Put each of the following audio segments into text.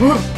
Whoa.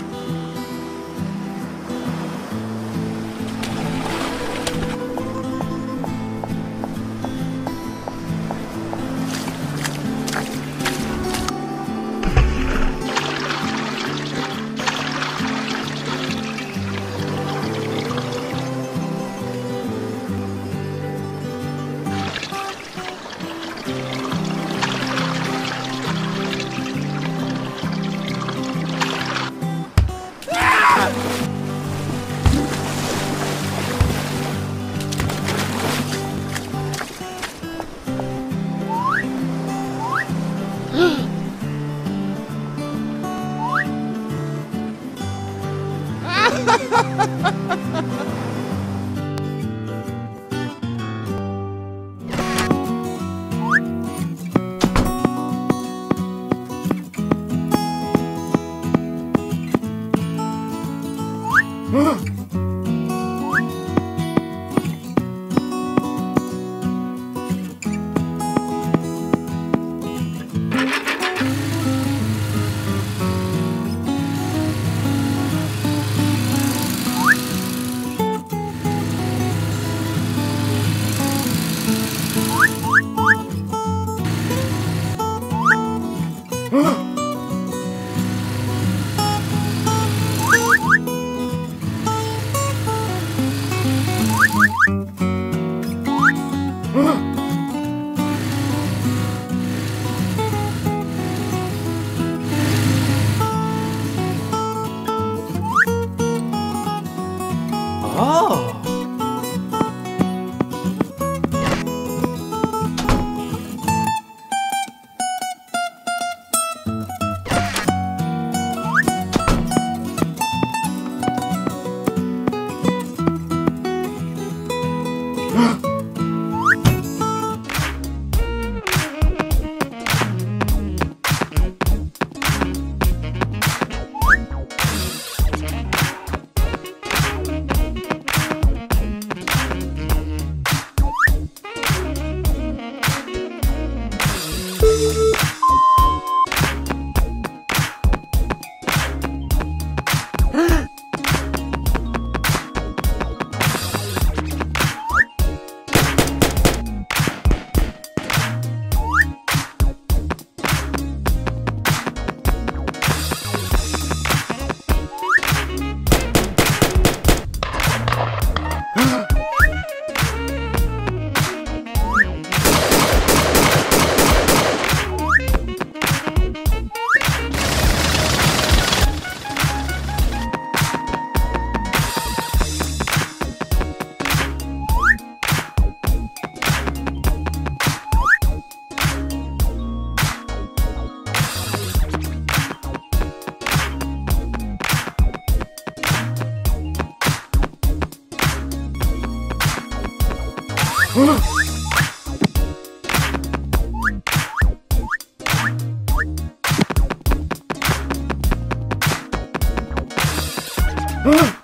Huh?